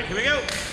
right, here we go.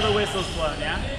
The whistle's blown, yeah?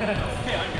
Free,